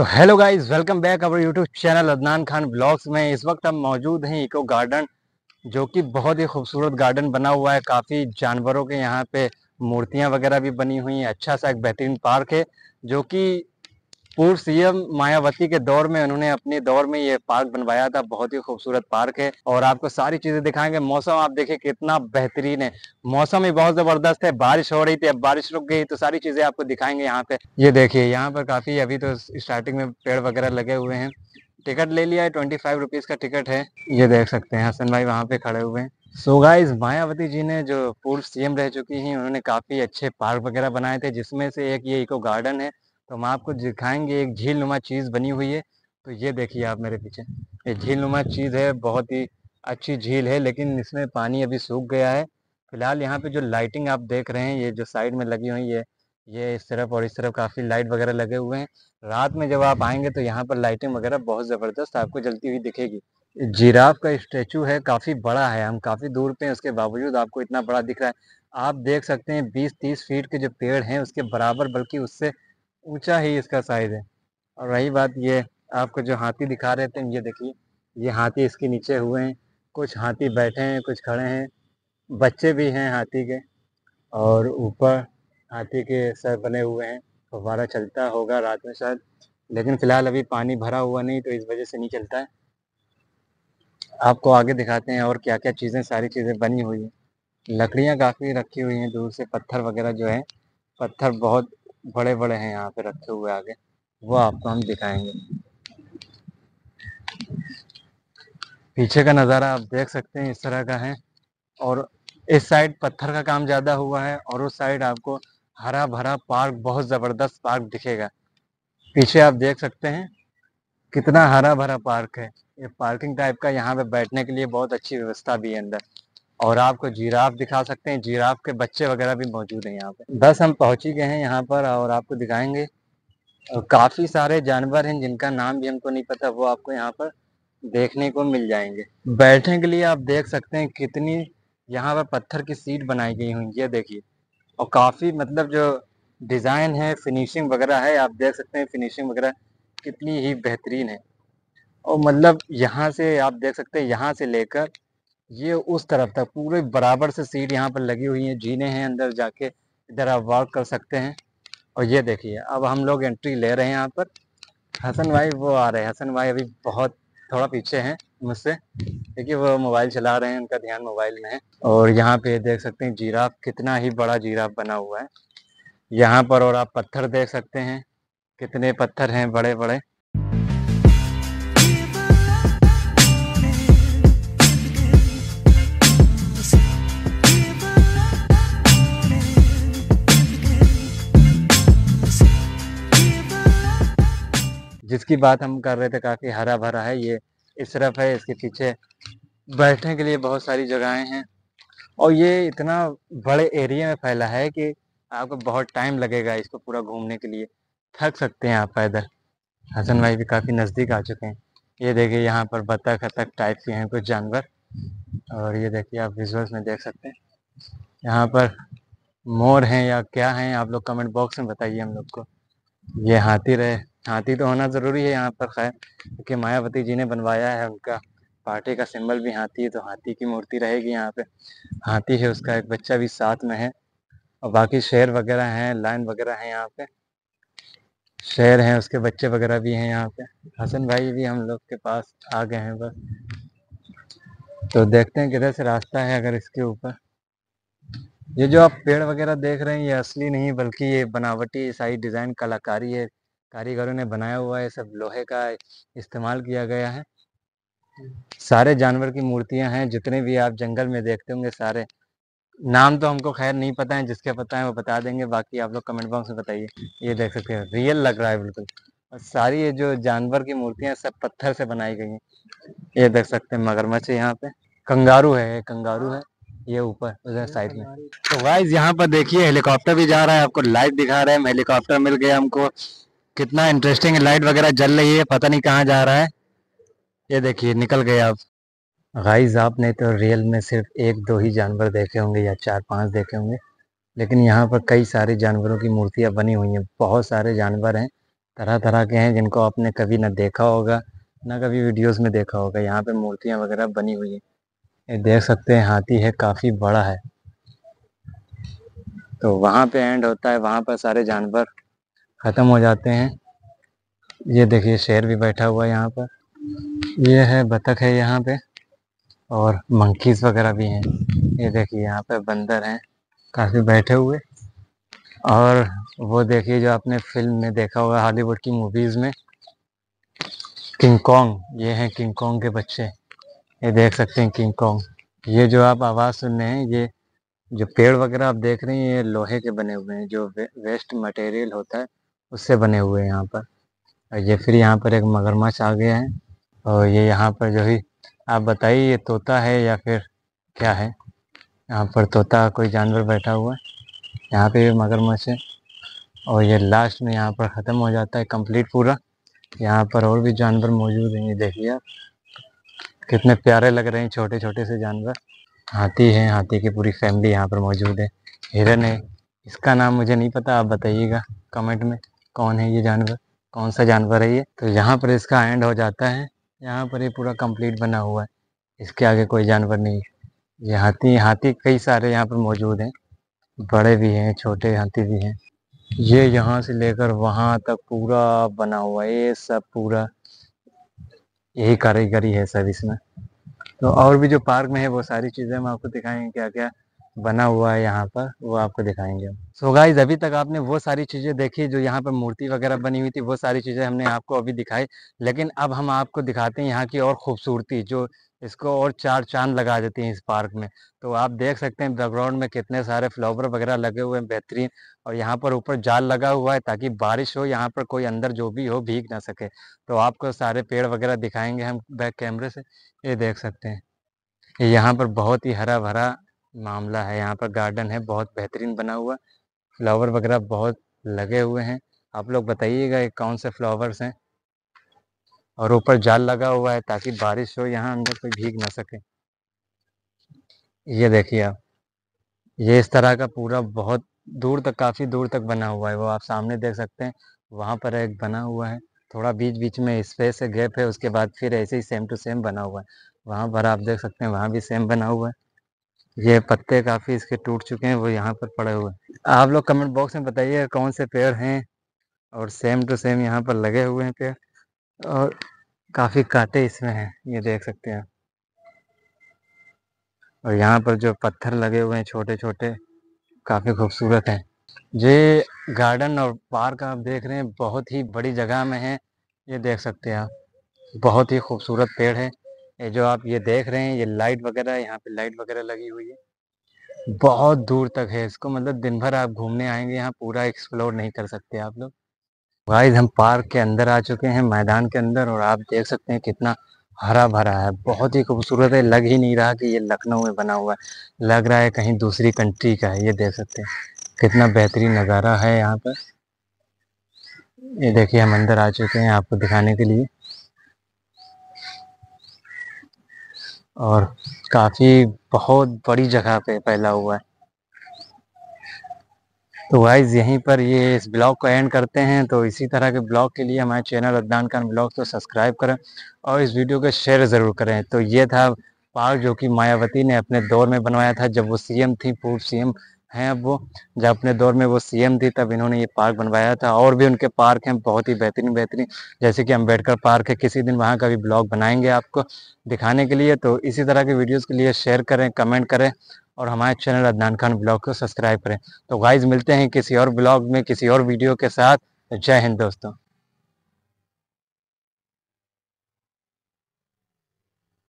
तो hello guys welcome back our YouTube channel Adnan Khan vlogs में। इस वक्त हम मौजूद हैं इको गार्डन जो कि बहुत ही खूबसूरत गार्डन बना हुआ है। काफ़ी जानवरों के यहाँ पे मूर्तियाँ वगैरह भी बनी हुई हैं। अच्छा सा एक बेहतरीन पार्क है, जो कि पूर्व सीएम मायावती के दौर में उन्होंने अपने दौर में ये पार्क बनवाया था। बहुत ही खूबसूरत पार्क है और आपको सारी चीज़ें दिखाएँगे। मौसम आप देखिए कितना बेहतरीन है। मौसम ही बहुत ज़बरदस्त है। बारिश हो रही थी, अब बारिश रुक गई तो सारी चीज़ें आपको दिखाएँगे यहाँ पे। ये देखिए, यहाँ पर काफ़ी अभी तो स्टार्टिंग में पेड़ वगैरह लगे हुए हैं। टिकट ले लिया है ट्वेंटी फाइव रुपीज़ का टिकट है। ये देख सकते हैं, हसन भाई वहाँ पे खड़े हुए हैं। सो मायावती जी ने जो पूर्व सीएम रह चुकी हैं, उन्होंने काफ़ी अच्छे पार्क वगैरह बनाए थे, जिसमें से एक ये इको गार्डन है। तो हम आपको दिखाएँगे, एक झील नुमा चीज़ बनी हुई है। तो ये देखिए आप मेरे पीछे। ये झील नुमा चीज़ है, बहुत ही अच्छी झील है, लेकिन इसमें पानी अभी सूख गया है। फ़िलहाल यहाँ पे जो लाइटिंग आप देख रहे हैं, ये जो साइड में लगी हुई है, ये इस तरफ़ और इस तरफ़ काफ़ी लाइट वगैरह लगे हुए हैं। रात में जब आप आएँगे तो यहाँ पर लाइटिंग वगैरह बहुत ज़बरदस्त आपको जलती हुई दिखेगी। जिराफ का स्टेचू है, काफ़ी बड़ा है, हम काफ़ी दूर पे हैं, उसके बावजूद आपको इतना बड़ा दिख रहा है। आप देख सकते हैं 20-30 फीट के जो पेड़ हैं, उसके बराबर, बल्कि उससे ऊँचा ही इसका साइज़ है। और रही बात ये, आपको जो हाथी दिखा रहे थे, ये देखिए, ये हाथी इसके नीचे हुए हैं। कुछ हाथी बैठे हैं, कुछ खड़े हैं। बच्चे भी हैं हाथी के। और ऊपर हाथी के सर बने हुए हैं। फव्वारा चलता होगा रात में शायद। लेकिन फ़िलहाल अभी पानी भरा हुआ नहीं तो इस वजह से नहीं चलता है। आपको आगे दिखाते हैं और क्या क्या चीज़ें, सारी चीज़ें बनी हुई हैं। लकड़ियाँ काफ़ी रखी हुई हैं, दूर से पत्थर वगैरह जो है, पत्थर बहुत बड़े बड़े हैं यहाँ पे रखे हुए आगे। वो आपको हम दिखाएँगे। पीछे का नज़ारा आप देख सकते हैं, इस तरह का है और इस साइड पत्थर का काम ज़्यादा हुआ है और उस साइड आपको हरा भरा पार्क, बहुत ज़बरदस्त पार्क दिखेगा। पीछे आप देख सकते हैं कितना हरा भरा पार्क है। ये पार्किंग टाइप का यहाँ पे बैठने के लिए बहुत अच्छी व्यवस्था भी है अंदर। और आपको जीराफ दिखा सकते हैं। जीराफ के बच्चे वगैरह भी मौजूद हैं यहाँ पे। बस हम पहुँच ही गए हैं यहाँ पर और आपको दिखाएँगे। और काफ़ी सारे जानवर हैं जिनका नाम भी हमको नहीं पता, वो आपको यहाँ पर देखने को मिल जाएँगे। बैठने के लिए आप देख सकते हैं कितनी यहाँ पर पत्थर की सीट बनाई गई हुई ये देखिए, और काफ़ी मतलब जो डिज़ाइन है, फिनिशिंग वगैरह है, आप देख सकते हैं फिनिशिंग वगैरह कितनी ही बेहतरीन है। और मतलब यहाँ से आप देख सकते हैं, यहाँ से लेकर ये उस तरफ़ तक पूरे बराबर से सीट यहाँ पर लगी हुई है। जीने हैं अंदर जाके। इधर आप वॉक कर सकते हैं। और ये देखिए, अब हम लोग एंट्री ले रहे हैं यहाँ पर। हसन भाई वो आ रहे हैं। हसन भाई अभी बहुत थोड़ा पीछे हैं मुझसे। देखिए, वो मोबाइल चला रहे हैं। उनका ध्यान मोबाइल में है। और यहाँ पे देख सकते हैं जीराफ। कितना ही बड़ा जीराफ बना हुआ है। यहाँ पर और आप पत्थर देख सकते हैं। कितने पत्थर हैं बड़े बड़े जिसकी बात हम कर रहे थे काफ़ी हरा भरा है, ये इस तरफ़ है, इसके पीछे बैठने के लिए बहुत सारी जगहें हैं। और ये इतना बड़े एरिया में फैला है कि आपको बहुत टाइम लगेगा इसको पूरा घूमने के लिए। थक सकते हैं आप पैदल। हसन भाई भी काफ़ी नज़दीक आ चुके हैं। ये देखिए यहाँ पर बतख अतख टाइप के हैं कुछ जानवर। और ये देखिए आप विजुअल्स में देख सकते हैं। यहाँ पर मोर हैं या क्या हैं, आप लोग कमेंट बॉक्स में बताइए हम लोग को। ये हाथी रहे। हाथी तो होना ज़रूरी है यहाँ पर, खैर, क्योंकि मायावती जी ने बनवाया है उनका पार्टी का सिंबल भी हाथी है तो हाथी की मूर्ति रहेगी यहाँ पे। हाथी है उसका, एक बच्चा भी साथ में है। और बाकी शेर वगैरह हैं, लाइन वगैरह हैं यहाँ पे। शेर हैं, उसके बच्चे वगैरह भी हैं यहाँ पे। हसन भाई भी हम लोग के पास आ गए हैं बस। तो देखते हैं किधर से रास्ता है अगर इसके ऊपर। ये जो आप पेड़ वगैरह देख रहे हैं, ये असली नहीं, बल्कि ये बनावटी सारी डिज़ाइन कलाकारी है। कारीगरों ने बनाया हुआ है, सब लोहे का इस्तेमाल किया गया है। सारे जानवर की मूर्तियाँ हैं, जितने भी आप जंगल में देखते होंगे सारे। नाम तो हमको खैर नहीं पता है, जिसके पता है वो बता देंगे, बाकी आप लोग कमेंट बॉक्स में बताइए। ये देख सकते हैं, रियल लग रहा है बिल्कुल। और सारी ये जो जानवर की मूर्तियाँ सब पत्थर से बनाई गई हैं। ये देख सकते हैं, मगरमच्छ यहाँ पे। कंगारू है कंगारू है, ये ऊपर, उधर साइड में। तो वाइज यहाँ पर देखिए, हेलीकॉप्टर भी जा रहा है, आपको लाइव दिखा रहे हैं हेलीकॉप्टर मिल गया हमको। कितना इंटरेस्टिंग लाइट वगैरह जल रही है, पता नहीं कहाँ जा रहा है। ये देखिए, निकल गए आप। गाइज़ आपने तो रियल में सिर्फ़ एक, दो ही जानवर देखे होंगे या चार, पाँच देखे होंगे। लेकिन यहाँ पर कई सारे जानवरों की मूर्तियाँ बनी हुई हैं। बहुत सारे जानवर हैं तरह तरह के हैं, जिनको आपने कभी ना देखा होगा, ना कभी वीडियोस में देखा होगा। यहाँ पे मूर्तियाँ वगैरह बनी हुई है। ये देख सकते हैं, हाथी है, काफ़ी बड़ा है। तो वहाँ पे एंड होता है, वहाँ पर सारे जानवर ख़त्म हो जाते हैं। ये देखिए शेर भी बैठा हुआ है यहाँ पर। ये है बतख है यहाँ पे और मंकीज वगैरह भी हैं। ये देखिए यहाँ पे बंदर हैं काफ़ी बैठे हुए। और वो देखिए जो आपने फ़िल्म में देखा होगा हॉलीवुड की मूवीज़ में किंग कॉन्ग ये हैं किंग कॉन्ग के बच्चे। ये देख सकते हैं किंग कॉन्ग ये जो आप आवाज़ सुन रहे हैं ये जो पेड़ वगैरह आप देख रहे हैं ये लोहे के बने हुए हैं जो वे, वेस्ट मटेरियल होता है। उससे बने हुए हैं यहाँ पर। और ये फिर यहाँ पर एक मगरमच्छ आ गया है। और ये यहाँ पर जो ही, आप बताइए ये तोता है या फिर क्या है? यहाँ पर तोता कोई जानवर बैठा हुआ है। यहाँ पे भी मगरमच्छ है। और ये लास्ट में यहाँ पर ख़त्म हो जाता है कंप्लीट पूरा। यहाँ पर और भी जानवर मौजूद हैं, ये देखिए आप। कितने प्यारे लग रहे हैं छोटे छोटे से जानवर। हाथी हैं, हाथी की पूरी फैमिली यहाँ पर मौजूद है। हिरन है। इसका नाम मुझे नहीं पता, आप बताइएगा कमेंट में। कौन है ये जानवर? कौन सा जानवर है ये? तो यहाँ पर इसका एंड हो जाता है। यहाँ पर ये पूरा कंप्लीट बना हुआ है। इसके आगे कोई जानवर नहीं ये हाथी हाथी कई सारे यहाँ पर मौजूद हैं। बड़े भी हैं, छोटे हाथी भी हैं। ये यहाँ से लेकर वहाँ तक पूरा बना हुआ है। ये सब पूरा यही कारीगरी है सब इसमें। तो और भी जो पार्क में है, वो सारी चीज़ें हम आपको दिखाएँगे क्या क्या बना हुआ है यहाँ पर, वो आपको दिखाएँगे सो गाइज़ अभी तक आपने वो सारी चीज़ें देखी जो यहाँ पर मूर्ति वगैरह बनी हुई थी, वो सारी चीज़ें हमने आपको अभी दिखाई। लेकिन अब हम आपको दिखाते हैं यहाँ की और खूबसूरती जो इसको और चार चाँद लगा देती हैं इस पार्क में। तो आप देख सकते हैं बैकग्राउंड में कितने सारे फ्लावर वगैरह लगे हुए हैं, बेहतरीन। और यहाँ पर ऊपर जाल लगा हुआ है ताकि बारिश हो, यहाँ पर कोई अंदर जो भी हो भीग ना सके। तो आपको सारे पेड़ वगैरह दिखाएँगे हम बैक कैमरे से। ये देख सकते हैं। यहाँ पर बहुत ही हरा भरा मामला है। यहाँ पर गार्डन है, बहुत बेहतरीन बना हुआ। फ्लावर वगैरह बहुत लगे हुए हैं। आप लोग बताइएगा कौन से फ्लावर्स हैं? और ऊपर जाल लगा हुआ है ताकि बारिश हो, यहाँ अंदर कोई भीग ना सके। ये देखिए आप, ये इस तरह का पूरा बहुत दूर तक, काफ़ी दूर तक बना हुआ है। वो आप सामने देख सकते हैं, वहाँ पर एक बना हुआ है। थोड़ा बीच बीच में स्पेस है गैप है, उसके बाद फिर ऐसे ही सेम टू सेम बना हुआ है। वहाँ पर आप देख सकते हैं, वहाँ भी सेम बना हुआ है। ये पत्ते काफ़ी इसके टूट चुके हैं, वो यहाँ पर पड़े हुए हैं। आप लोग कमेंट बॉक्स में बताइए कौन से पेड़ हैं और सेम टू सेम यहाँ पर लगे हुए हैं पेड़ और काफ़ी कांटे इसमें हैं, ये देख सकते हैं और यहाँ पर जो पत्थर लगे हुए हैं छोटे छोटे काफ़ी खूबसूरत हैं। ये गार्डन और पार्क आप देख रहे हैं, बहुत ही बड़ी जगह में है, ये देख सकते हैं आप। बहुत ही खूबसूरत पेड़ है। ये जो आप ये देख रहे हैं, ये लाइट वगैरह, यहाँ पे लाइट वगैरह लगी हुई है। बहुत दूर तक है इसको मतलब दिन भर आप घूमने आएँगे, यहाँ पूरा एक्सप्लोर नहीं कर सकते आप लोग। गाइस, हम पार्क के अंदर आ चुके हैं, मैदान के अंदर, और आप देख सकते हैं कितना हरा भरा है। बहुत ही खूबसूरत है, लग ही नहीं रहा कि ये लखनऊ में बना हुआ है। लग रहा है कहीं दूसरी कंट्री का है, ये देख सकते हैं। कितना बेहतरीन नज़ारा है यहाँ पर। ये देखिए, हम अंदर आ चुके हैं आपको दिखाने के लिए। और काफ़ी बहुत बड़ी जगह पे फैला हुआ है। तो वाइज यहीं पर ये इस ब्लॉग को एंड करते हैं। तो इसी तरह के ब्लॉग के लिए हमारे चैनल अदनान खान ब्लॉग को सब्सक्राइब करें और इस वीडियो को शेयर ज़रूर करें। तो ये था पार्क जो कि मायावती ने अपने दौर में बनवाया था, जब वो सीएम थी, पूर्व सीएम हैं अब वो। जब अपने दौर में वो सीएम थी, तब इन्होंने ये पार्क बनवाया था और भी उनके पार्क हैं, बहुत ही बेहतरीन बेहतरीन। जैसे कि अंबेडकर पार्क है, किसी दिन वहाँ का भी ब्लॉग बनाएँगे आपको दिखाने के लिए। तो इसी तरह के वीडियोज़ के लिए शेयर करें, कमेंट करें और हमारे चैनल अदनान खान ब्लॉग को सब्सक्राइब करें। तो गाइज़ मिलते हैं किसी और ब्लॉग में, किसी और वीडियो के साथ। जय हिंद दोस्तों।